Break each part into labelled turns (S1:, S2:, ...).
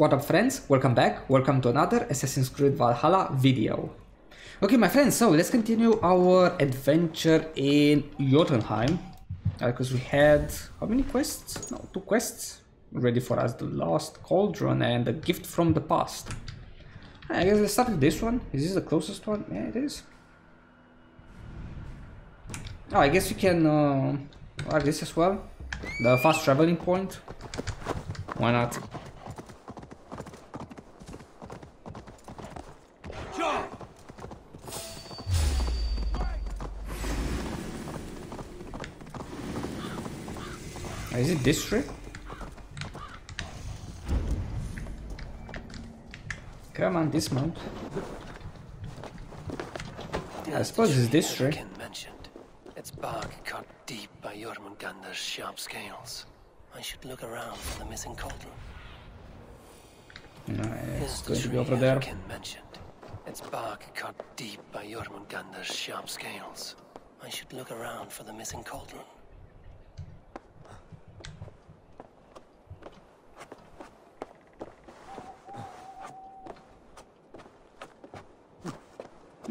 S1: What up friends, welcome back, welcome to another Assassin's Creed Valhalla video. Okay my friends, so let's continue our adventure in Jotunheim. Because uh, we had, how many quests? No, two quests ready for us. The Lost Cauldron and the Gift from the Past. I guess let's start with this one. Is this the closest one? Yeah, it is. Oh, I guess you can uh, like this as well. The fast traveling point. Why not? Is it this tree? Come on, dismount. I suppose it's this tree.
S2: mentioned. Its bark cut deep by Jormungandr's sharp scales. I should look around for the missing cauldron.
S1: No, it's going to be over there.
S2: mentioned. Its bark cut deep by Jormungandr's sharp scales. I should look around for the missing cauldron.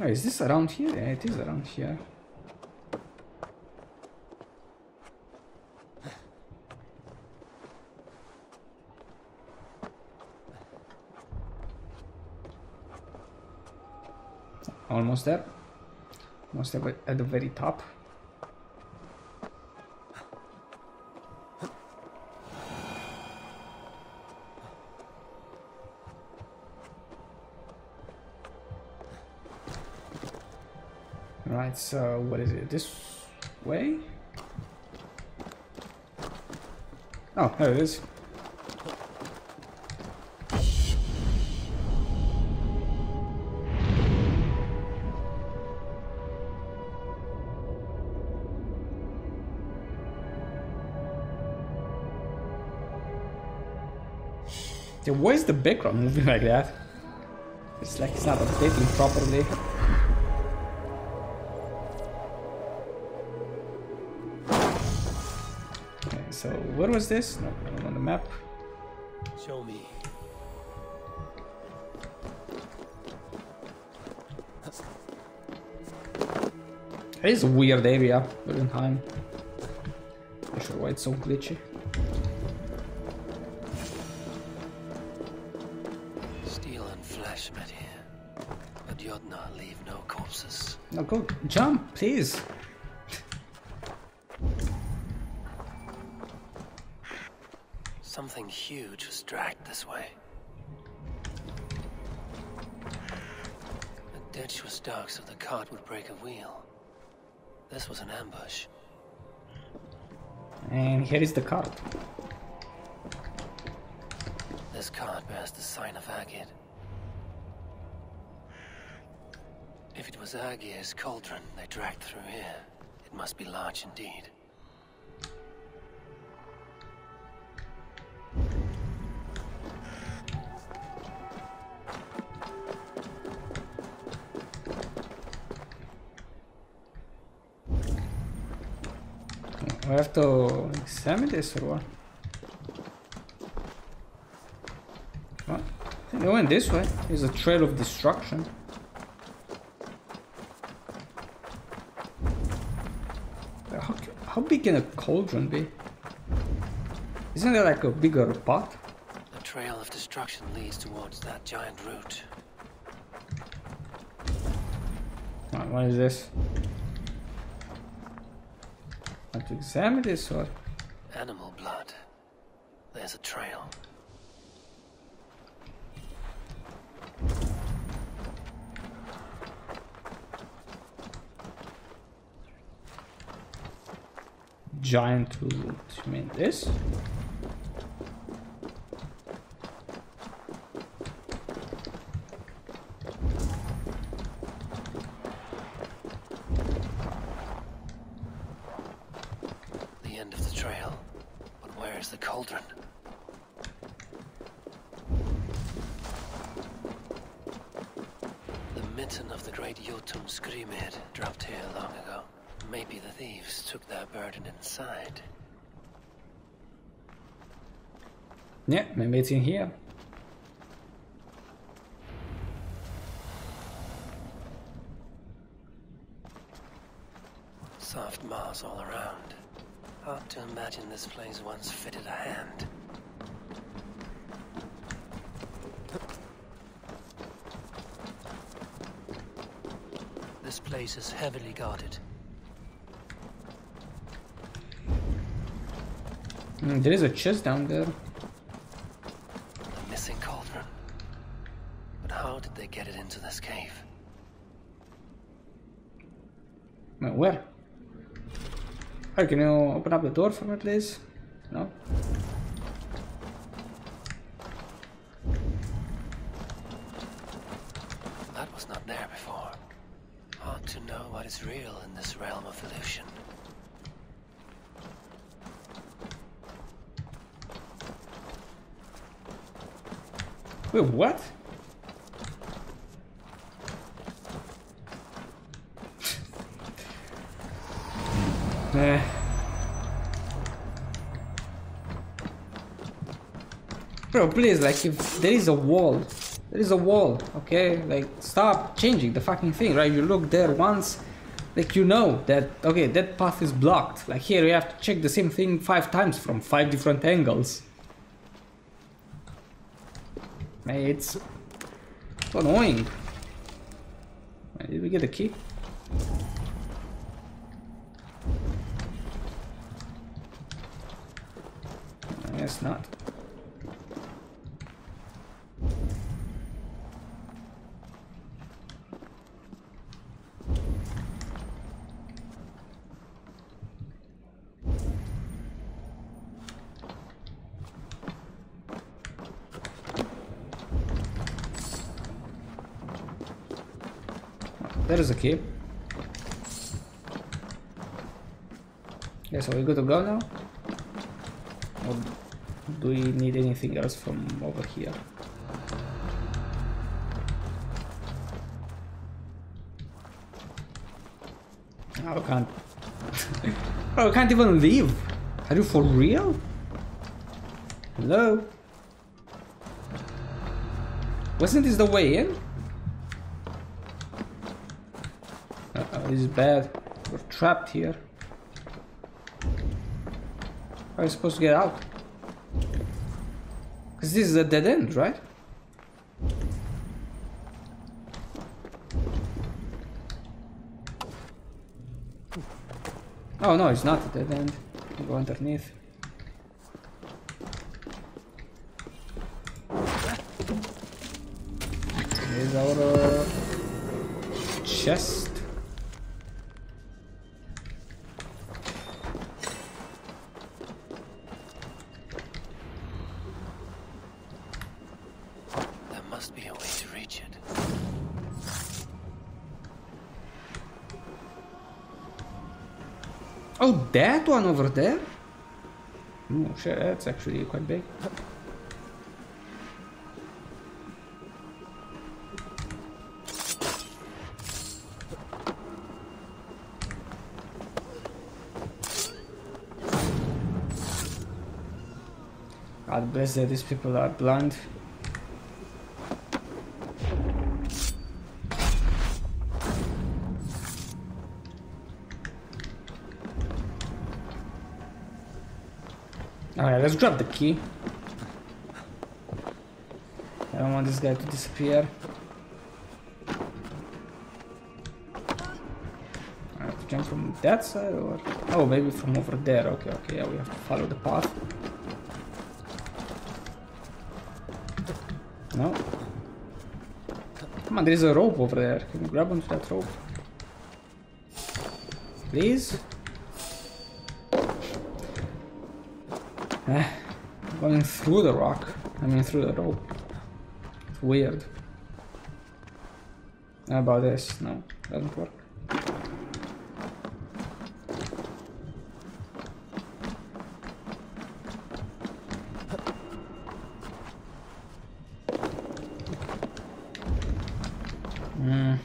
S1: Is this around here? Yeah, it is around here. Almost there. Almost at the very top. So what is it? This way? Oh, there it is. why is the background moving like that? It's like it's not updating properly. So what was this? No, on the map.
S2: Show me.
S1: It is a weird area, Jotunheim. Not sure why it's so glitchy.
S2: Steel and flesh met here, but Jotnar leave no corpses.
S1: No, go jump, please.
S2: Something huge was dragged this way. The ditch was dark so the cart would break a wheel. This was an ambush.
S1: And here is the cart.
S2: This cart bears the sign of Aegir. If it was Aegir's cauldron they dragged through here, it must be large indeed.
S1: We have to examine this or what? Ah, what? They went this way. There's a trail of destruction. How, how big can a cauldron be? Isn't there like a bigger pot?
S2: The trail of destruction leads towards that giant root.
S1: Ah, what is this? Want to examine this or?
S2: Animal blood. There's a trail.
S1: Giant root. You mean this?
S2: mitten of the great Jotun Skrymir dropped here long ago. Maybe the thieves took their burden inside.
S1: Yeah, maybe it's in here.
S2: Soft moss all around. Hard to imagine this place once fitted a hand. This place is heavily guarded.
S1: Mm, there is a chest down there.
S2: The missing cauldron. But how did they get it into this cave?
S1: Where? Can you open up the door for me, please? No?
S2: That was not there before. Hard to know what is real in this realm of illusion.
S1: Wait, what? Eh. Bro, please, like, if there is a wall, there is a wall, okay? Like, stop changing the fucking thing, right? You look there once, like, you know that, okay, that path is blocked. Like, here you have to check the same thing five times from five different angles. It's annoying. Did we get the key? I guess not. There is a key. Yes, are we good to go now? Or do we need anything else from over here? Ah, oh, I can't. I can't even leave. Are you for real? Hello? Wasn't this the way in? Uh -oh, this is bad. We're trapped here. How are we supposed to get out? Because this is a dead end, right? Oh no, it's not a dead end. Go underneath. Here's our uh, chest. Oh, that one over there? Oh shit, that's actually quite big. God bless that these people are blind. Alright, let's grab the key. I don't want this guy to disappear. I have to jump from that side or... Oh, maybe from over there. Okay, okay, yeah, we have to follow the path. No. Come on, there is a rope over there. Can you grab onto that rope? Please? Eh, going through the rock. I mean through the rope. It's weird. How about this? No, doesn't work. Hmm.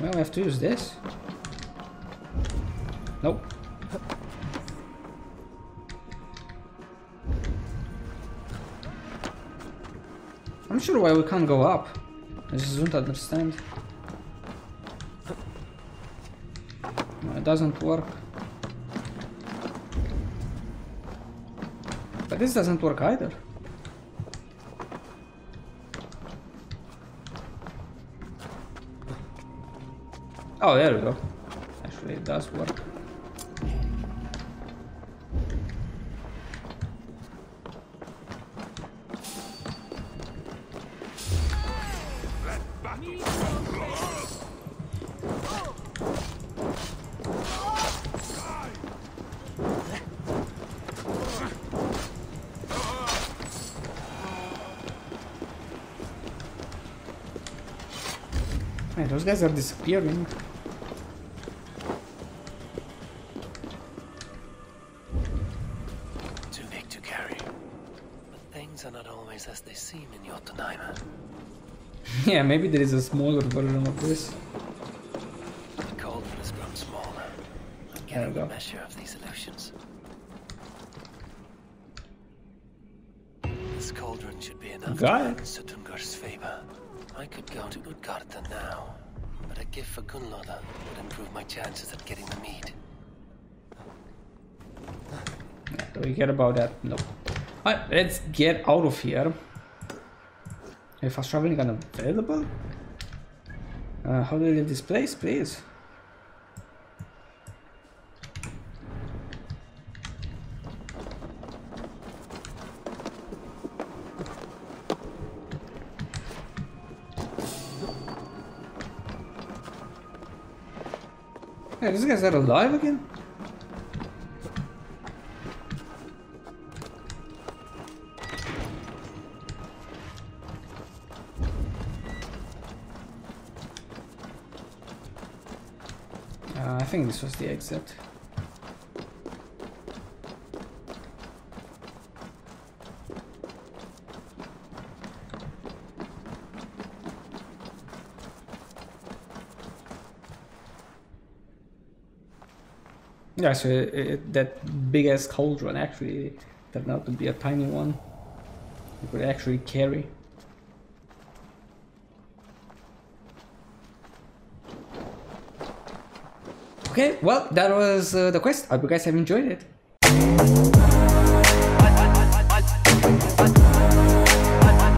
S1: Well, I have to use this. Nope. I'm sure why we can't go up. I just don't understand. It doesn't work. But this doesn't work either. Oh, there we go. Actually, it does work. Man, those guys are disappearing.
S2: Too big to carry. But things are not always as they seem in Jotunheim.
S1: yeah, maybe there is a smaller version of this.
S2: The cauldron has grown smaller. I'm getting the
S1: go.
S2: measure of these illusions. This cauldron should be enough
S1: Got
S2: to end favor. I could go to Utgarda now, but a gift for Gunnlauda would improve my chances at getting the mead.
S1: Do we care about that? No. Alright, let's get out of here. Is fast traveling unavailable? Uh, how do I leave this place, please? Hey, these guys are alive again? Uh, I think this was the exit. Yeah, so it, it, that big ass cauldron actually turned out to be a tiny one. You could actually carry. Okay, well, that was uh, the quest. I hope you guys have enjoyed it.